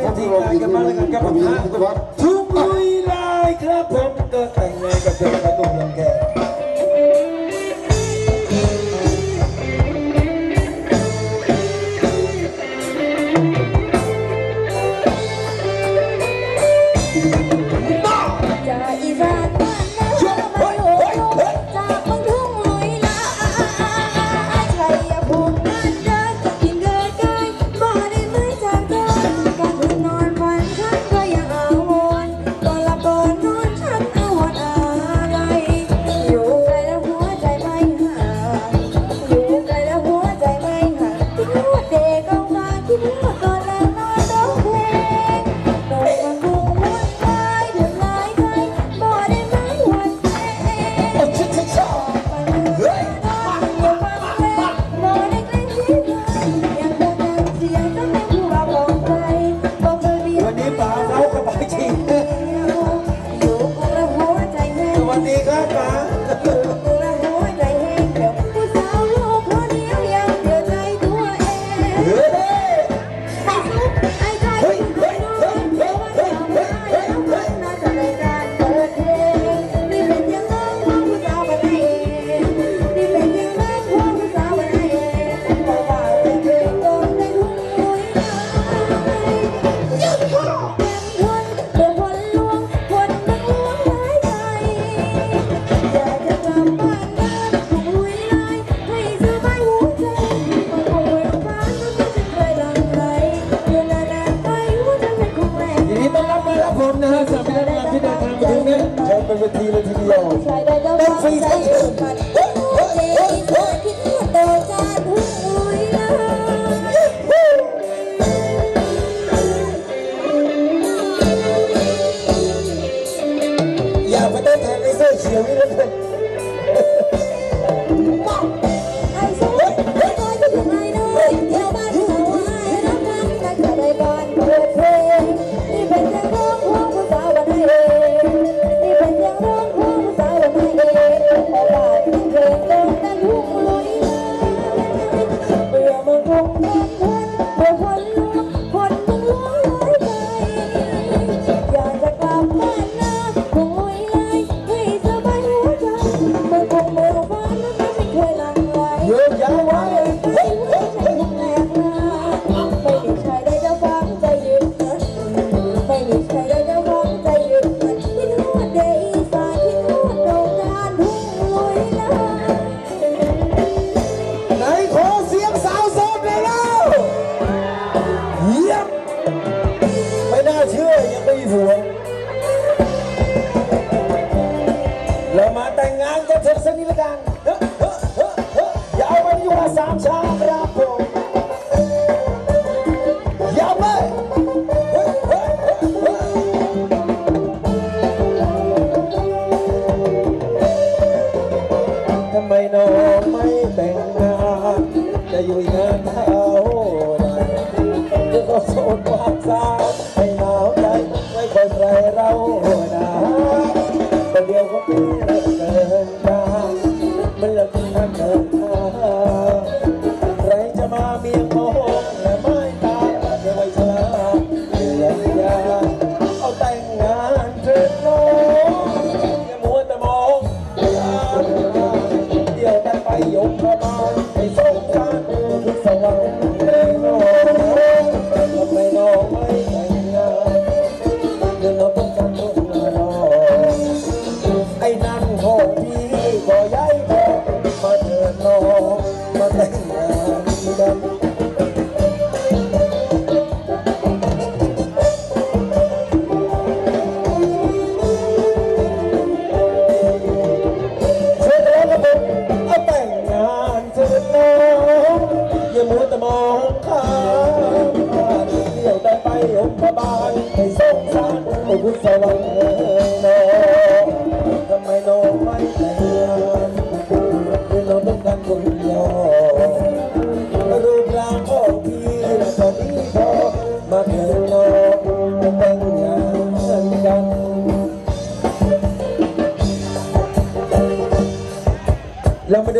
ครับที่ลงยินดีกับผมครับทุกเลายครับผมก็แต่งงานกับเธอครับทุกเรื่งแก 有三千一百一十块 จ็บสนิดละกันอยาวไปอยู่มาสามชาครับผมยาวไปเฮ้อทำไมน้องไม่แต่งงานจะอยู่ยังนานเท่าไจะต้งโสดความสาวให้หนาวใจไม่คนไรเราหนา จะมองข้ามเที่ยวแต่ไปอบบาลให้สงสารโอ้คุณสวรรค์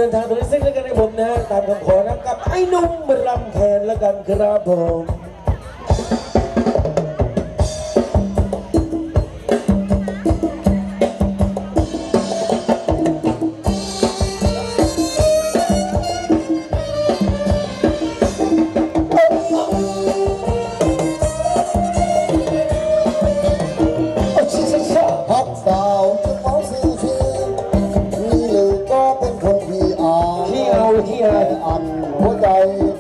ินทางตัวนี้ซึ่แล้วกันให้ผมนะะตามคำขอนะกับไอ้นุ่มรำแทนแล้วกันครับผม 哎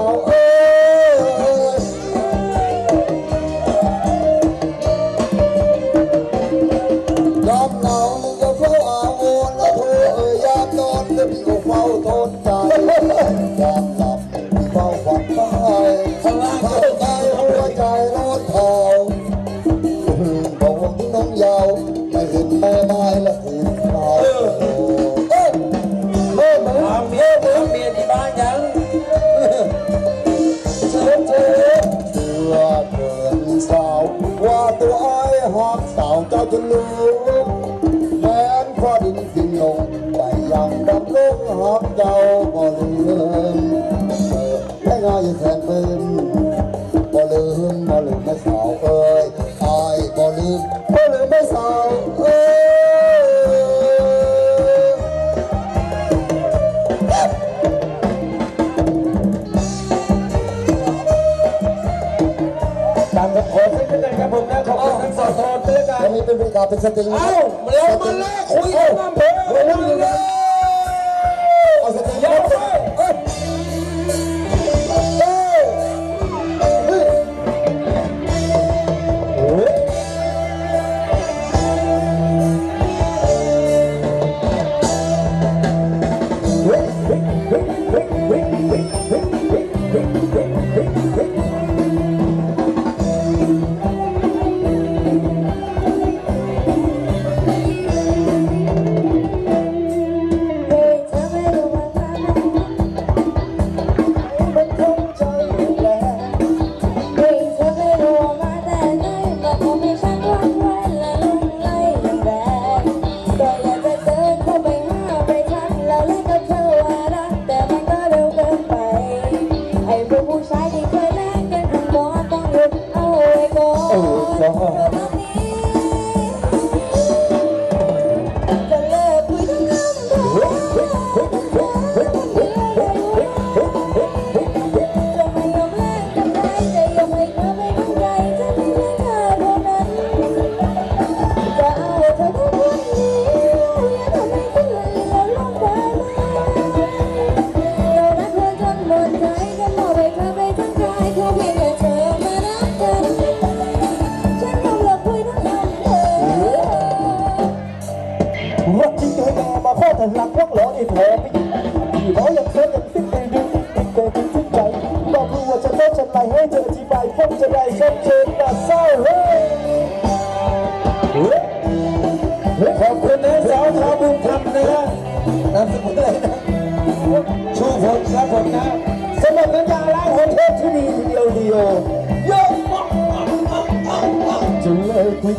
Oh, oh. Oh,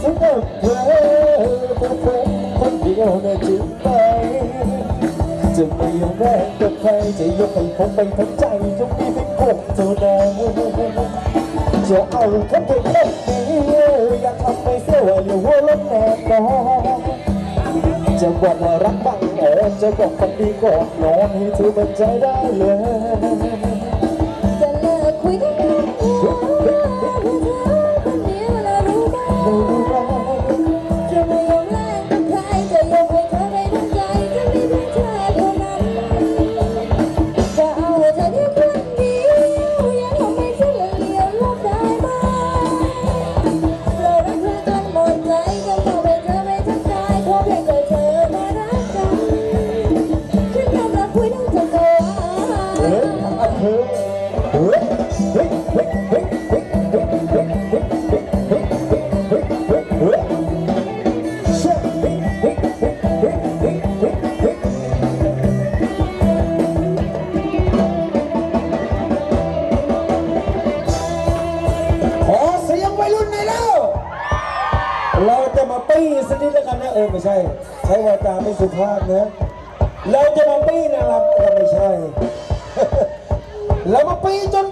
สักกเธอเป็นเธคนเดียวในจิตใจจะไม่ยอมแลกกับใครจะยกให้ผมไปทั้งใจจงมีเพียงคนเท่านั้นจะเอาคำเพียงเล่นนี้อยากทำให้เสียวเหลียวหัวลบแน่นอนจะบอกว่ารักบ้างเอิจะบอกคนดีก่อนนอนให้เธอเป็นใจได้เลย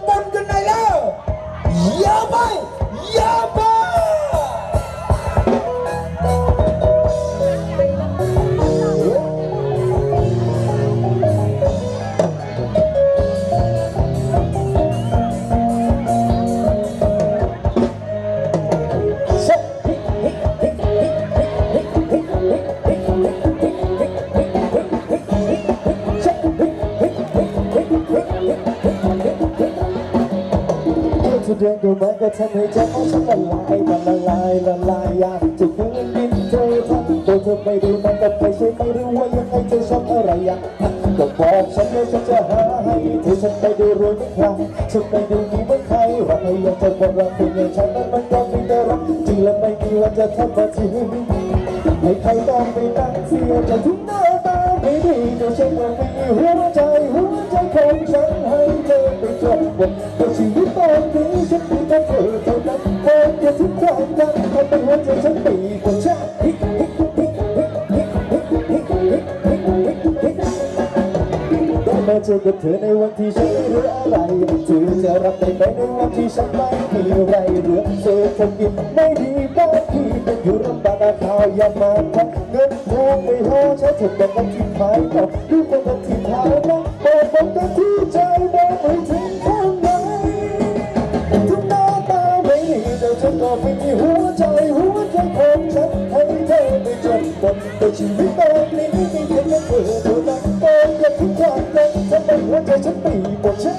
ปนกันหนแล้วอย่าไปอย่าไป เรียนดูมันก็ทำให้ใจของฉันละลายมันละลายละลายอยากจะคืนดินเธอทั้งตัวเธอไม่รู้มันก็ไม่ใช่ไม่รู้ว่ายังไงเธอชอบอะไรอะก็บอกฉันเลยฉันจะหาให้เธอฉันไม่ได้รวยเหมือนใครฉันไม่ได้ดีเหมือนใครรักอยากจะบอกรักเพียงอย่างฉันนั้นมันก็มีแต่รักจริงและไม่มีวันจะทำมาทิ้งให้ใครต้องไปนั่งเสียใจทุกหน้าตาไม่ดีแต่ฉันก็มีหัวใจหัวใจของฉันให้เธอไปจบ เธอในวันที่ฉันไม่รู้อะไรเธอจะรับได้ไหมในวันที่ฉันไม่มีไรเหลือเศรษฐกิจไม่ดีบ้านที่เป็นอยู่ลำบากอาข่าวอย่ามาทักเงินทองไม่พอใช้ถูกแต่กันที่ท้ายต่อดูคนที่ท้ายนะบอกผมกันที่ใจบอกไม่ถึงข้าง 我在准备过节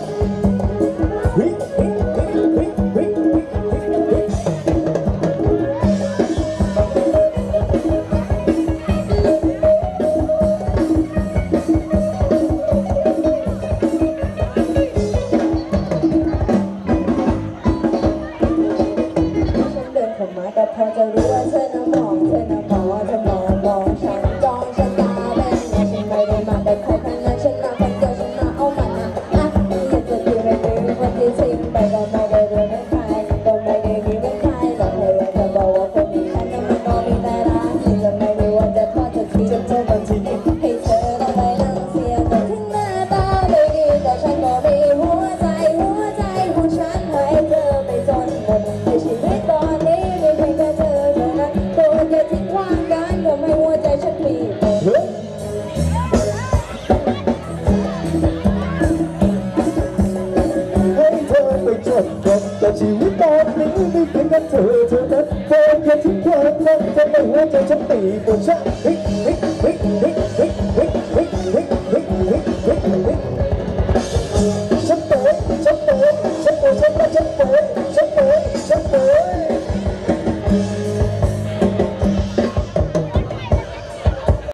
เธอเธอเธอนั้นโดนแค่ทิ้งความรักทำไมหัวใจฉันตีบนช่าง